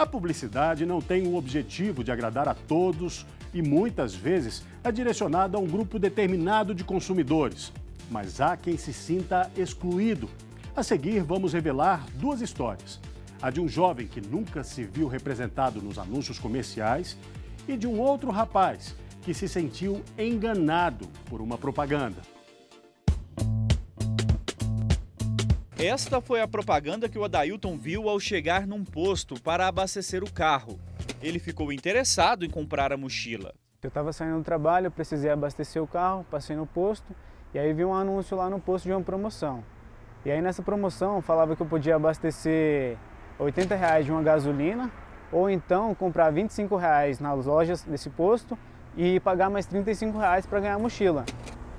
A publicidade não tem o objetivo de agradar a todos e muitas vezes é direcionada a um grupo determinado de consumidores. Mas há quem se sinta excluído. A seguir, vamos revelar duas histórias. A de um jovem que nunca se viu representado nos anúncios comerciais e de um outro rapaz que se sentiu enganado por uma propaganda. Esta foi a propaganda que o Adailton viu ao chegar num posto para abastecer o carro. Ele ficou interessado em comprar a mochila. Eu estava saindo do trabalho, precisei abastecer o carro, passei no posto e aí vi um anúncio lá no posto de uma promoção. E aí nessa promoção falava que eu podia abastecer 80 reais de uma gasolina ou então comprar 25 reais nas lojas desse posto e pagar mais 35 reais para ganhar a mochila.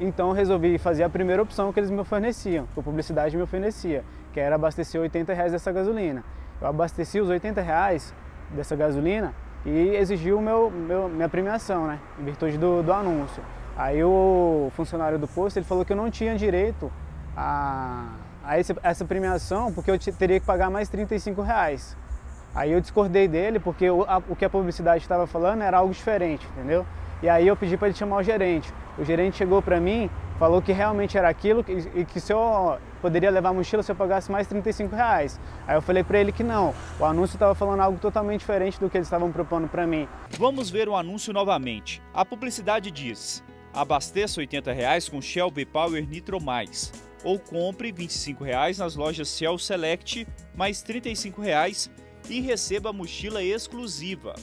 Então resolvi fazer a primeira opção que eles me ofereciam, que a publicidade me oferecia, que era abastecer 80 reais dessa gasolina. Eu abasteci os 80 reais dessa gasolina e exigiu meu, meu, minha premiação, né, em virtude do, do anúncio. Aí o funcionário do posto ele falou que eu não tinha direito a, a esse, essa premiação porque eu teria que pagar mais 35 reais. Aí eu discordei dele porque o, a, o que a publicidade estava falando era algo diferente, entendeu? E aí eu pedi para ele chamar o gerente. O gerente chegou para mim, falou que realmente era aquilo e que se eu poderia levar a mochila se eu pagasse mais 35 reais. Aí eu falei para ele que não, o anúncio estava falando algo totalmente diferente do que eles estavam propondo para mim. Vamos ver o anúncio novamente. A publicidade diz: abasteça 80 reais com Shell B-Power Nitro Mais ou compre 25 reais nas lojas Shell Select mais 35 reais e receba a mochila exclusiva.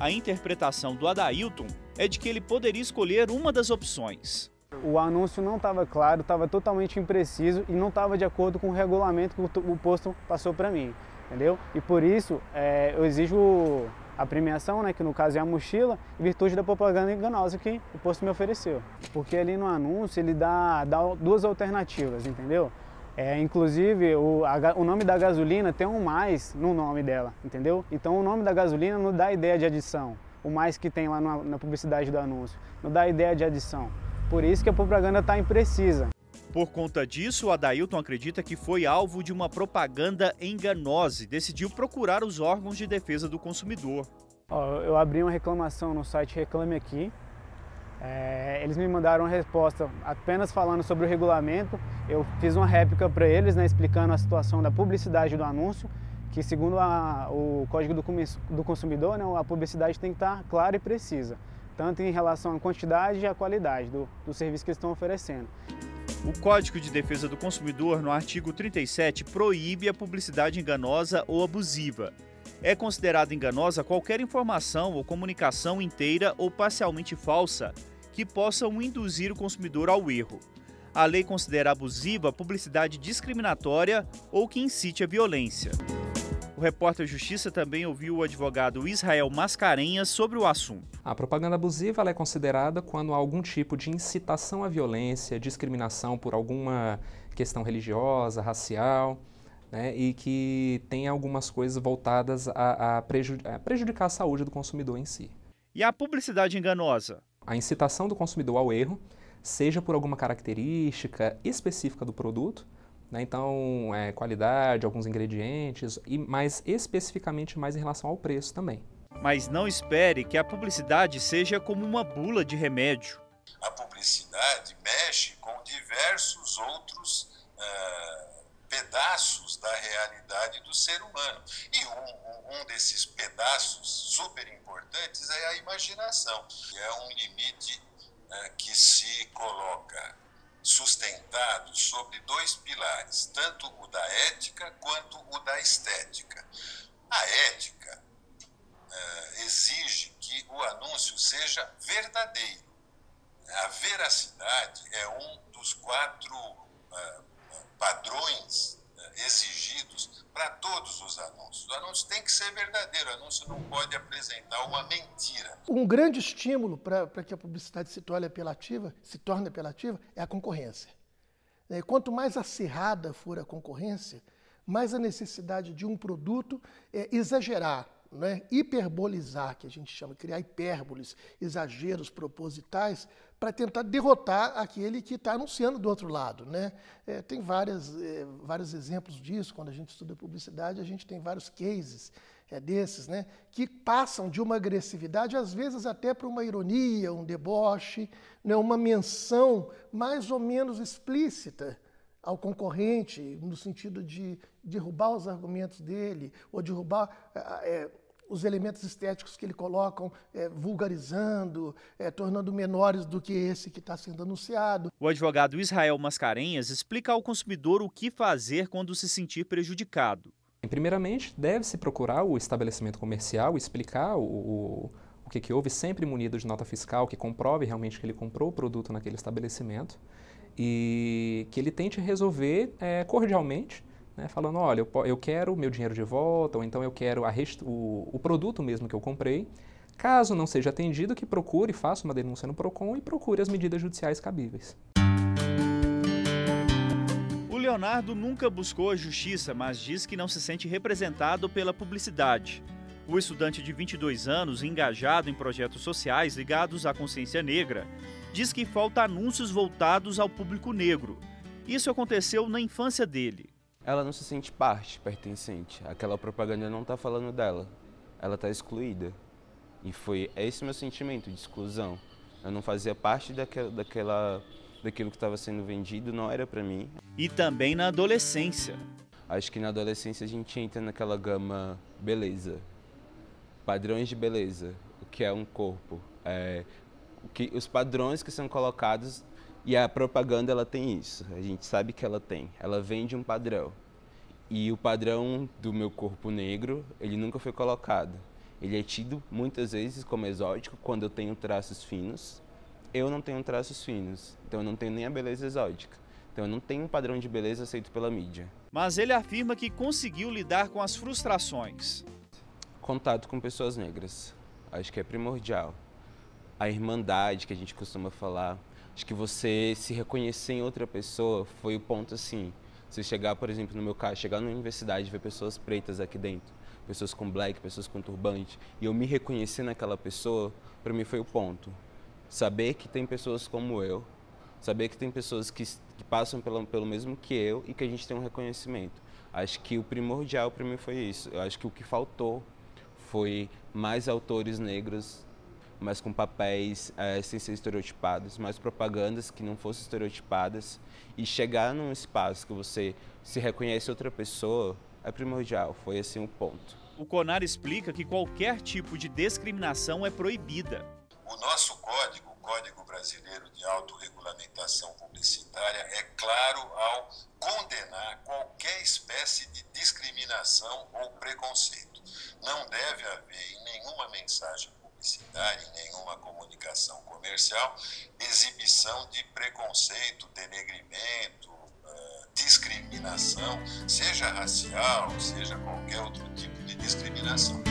A interpretação do Adailton é de que ele poderia escolher uma das opções. O anúncio não estava claro, estava totalmente impreciso e não estava de acordo com o regulamento que o posto passou para mim, entendeu? E por isso é, eu exijo a premiação, né, que no caso é a mochila, em virtude da propaganda enganosa que o posto me ofereceu. Porque ali no anúncio ele dá, dá duas alternativas, entendeu? É, inclusive, o, a, o nome da gasolina tem um mais no nome dela, entendeu? Então, o nome da gasolina não dá ideia de adição. O mais que tem lá na, na publicidade do anúncio. Não dá ideia de adição. Por isso que a propaganda está imprecisa. Por conta disso, o Adailton acredita que foi alvo de uma propaganda enganosa e decidiu procurar os órgãos de defesa do consumidor. Ó, eu abri uma reclamação no site Reclame Aqui é, eles me mandaram uma resposta apenas falando sobre o regulamento. Eu fiz uma réplica para eles, né, explicando a situação da publicidade do anúncio, que segundo a, o Código do, do Consumidor, né, a publicidade tem que estar clara e precisa, tanto em relação à quantidade e à qualidade do, do serviço que eles estão oferecendo. O Código de Defesa do Consumidor, no artigo 37, proíbe a publicidade enganosa ou abusiva. É considerada enganosa qualquer informação ou comunicação inteira ou parcialmente falsa que possam induzir o consumidor ao erro. A lei considera abusiva publicidade discriminatória ou que incite a violência. O repórter Justiça também ouviu o advogado Israel Mascarenhas sobre o assunto. A propaganda abusiva é considerada quando há algum tipo de incitação à violência, discriminação por alguma questão religiosa, racial, né, e que tem algumas coisas voltadas a, a, prejudicar a saúde do consumidor em si. E a publicidade enganosa? A incitação do consumidor ao erro, seja por alguma característica específica do produto, né, então é, qualidade, alguns ingredientes, e mais especificamente mais em relação ao preço também. Mas não espere que a publicidade seja como uma bula de remédio. A publicidade mexe com diversos outros uh pedaços da realidade do ser humano. E um, um desses pedaços super importantes é a imaginação, que é um limite é, que se coloca sustentado sobre dois pilares, tanto o da ética quanto o da estética. A ética é, exige que o anúncio seja verdadeiro. A veracidade é um dos quatro é, padrões né, exigidos para todos os anúncios. O anúncio tem que ser verdadeiro, o anúncio não pode apresentar uma mentira. Um grande estímulo para que a publicidade se torne apelativa, se torne apelativa é a concorrência. Né, quanto mais acirrada for a concorrência, mais a necessidade de um produto é exagerar, né, hiperbolizar, que a gente chama, criar hipérboles, exageros propositais, para tentar derrotar aquele que está anunciando do outro lado. Né? É, tem várias, é, vários exemplos disso, quando a gente estuda publicidade, a gente tem vários cases é, desses, né, que passam de uma agressividade, às vezes até para uma ironia, um deboche, né, uma menção mais ou menos explícita ao concorrente, no sentido de derrubar os argumentos dele, ou derrubar é, os elementos estéticos que ele colocam, é, vulgarizando, é, tornando menores do que esse que está sendo anunciado. O advogado Israel Mascarenhas explica ao consumidor o que fazer quando se sentir prejudicado. Primeiramente, deve-se procurar o estabelecimento comercial, explicar o, o, o que, que houve, sempre munido de nota fiscal que comprove realmente que ele comprou o produto naquele estabelecimento e que ele tente resolver é, cordialmente, né, falando, olha, eu, eu quero meu dinheiro de volta, ou então eu quero o, o produto mesmo que eu comprei. Caso não seja atendido, que procure, faça uma denúncia no PROCON e procure as medidas judiciais cabíveis. Leonardo nunca buscou a justiça, mas diz que não se sente representado pela publicidade. O estudante de 22 anos, engajado em projetos sociais ligados à consciência negra, diz que falta anúncios voltados ao público negro. Isso aconteceu na infância dele. Ela não se sente parte, pertencente. Aquela propaganda não está falando dela. Ela está excluída. E foi esse meu sentimento de exclusão. Eu não fazia parte daquela, daquela daquilo que estava sendo vendido não era para mim. E também na adolescência. Acho que na adolescência a gente entra naquela gama beleza, padrões de beleza, o que é um corpo, é, o que, os padrões que são colocados e a propaganda ela tem isso. A gente sabe que ela tem. Ela vende um padrão. E o padrão do meu corpo negro, ele nunca foi colocado. Ele é tido muitas vezes como exótico quando eu tenho traços finos eu não tenho traços finos, então eu não tenho nem a beleza exótica. Então eu não tenho um padrão de beleza aceito pela mídia. Mas ele afirma que conseguiu lidar com as frustrações. Contato com pessoas negras. Acho que é primordial. A irmandade que a gente costuma falar. Acho que você se reconhecer em outra pessoa foi o ponto assim. Você chegar, por exemplo, no meu caso, chegar na universidade e ver pessoas pretas aqui dentro, pessoas com black, pessoas com turbante, e eu me reconhecer naquela pessoa, para mim foi o ponto saber que tem pessoas como eu, saber que tem pessoas que, que passam pelo, pelo mesmo que eu e que a gente tem um reconhecimento. Acho que o primordial para mim foi isso. Eu acho que o que faltou foi mais autores negros, mas com papéis é, sem ser estereotipados, mais propagandas que não fossem estereotipadas e chegar num espaço que você se reconhece outra pessoa é primordial. Foi assim o um ponto. O CONAR explica que qualquer tipo de discriminação é proibida. O nosso código, o Código Brasileiro de Autorregulamentação Publicitária, é claro ao condenar qualquer espécie de discriminação ou preconceito. Não deve haver em nenhuma mensagem publicitária, em nenhuma comunicação comercial, exibição de preconceito, denegrimento, eh, discriminação, seja racial, seja qualquer outro tipo de discriminação.